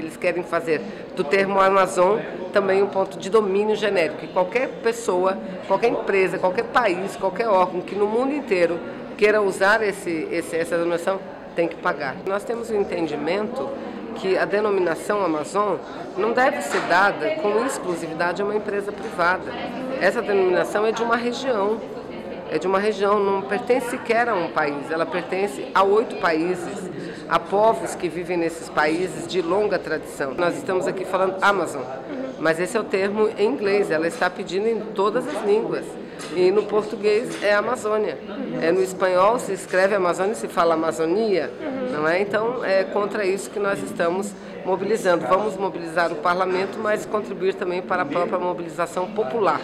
Eles querem fazer do termo Amazon também um ponto de domínio genérico, que qualquer pessoa, qualquer empresa, qualquer país, qualquer órgão que no mundo inteiro queira usar esse, esse, essa denominação tem que pagar. Nós temos o um entendimento que a denominação Amazon não deve ser dada com exclusividade a uma empresa privada. Essa denominação é de uma região, é de uma região, não pertence sequer a um país, ela pertence a oito países, a povos que vivem nesses países de longa tradição. Nós estamos aqui falando Amazon, mas esse é o termo em inglês, ela está pedindo em todas as línguas. E no português é Amazônia. É, no espanhol se escreve Amazônia, se fala Amazonia, não é? Então é contra isso que nós estamos mobilizando. Vamos mobilizar o parlamento, mas contribuir também para a própria mobilização popular.